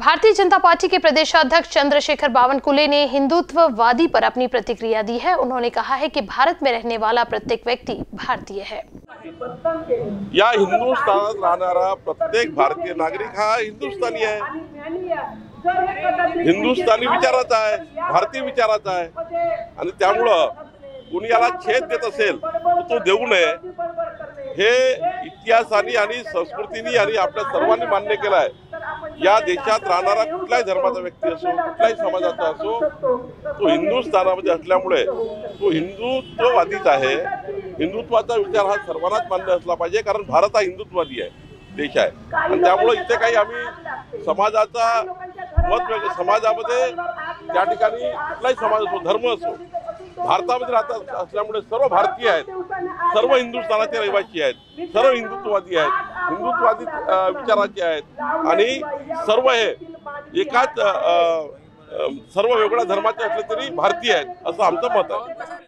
Bharatiya Janata party के प्रदेशाध्यक्ष चंद्रशेखर बावनकुले ने हिंदुत्ववादी पर अपनी प्रतिक्रिया दी है। उन्होंने कहा है कि भारत में रहने वाला प्रत्येक व्यक्ति भारतीय है। या हिंदुस्थानात राहणारा प्रत्येक भारतीय नागरिक, हा हिंदुस्थानी आहे हिंदुस्थानी विचाराचा आहे भारतीय विचाराचा याला छेद देत तो देऊ नये. हे इतिहासाने आणि संस्कृतीने आणि आपल्या सर्वांनी मान्य केलं आहे. या देशात राहणारा कुठल्याही धर्माचा व्यक्ती असो कुठल्याही समाजाचा असो तो हिंदुस्थानामध्ये असल्यामुळे तो हिंदुत्ववादीच आहे. हिंदुत्वाचा विचार हा सर्वांनाच मान्य असला पाहिजे कारण भारत हा हिंदुत्ववादी आहे देश आहे. आणि त्यामुळे इथे काही आम्ही समाजाचा मत समाजामध्ये त्या ठिकाणी कुठलाही समाज असो धर्म असो भारतामध्ये राहतात असल्यामुळे सर्व भारतीय आहेत सर्व हिंदुस्थानाचे रहिवासी आहेत सर्व हिंदुत्ववादी आहेत. हिंदुत्ववादी विचाराचे आहेत. आणि सर्व हे एकाच सर्व वेगळ्या धर्माचे असले तरी भारतीय आहेत असं आमचं मत आहे.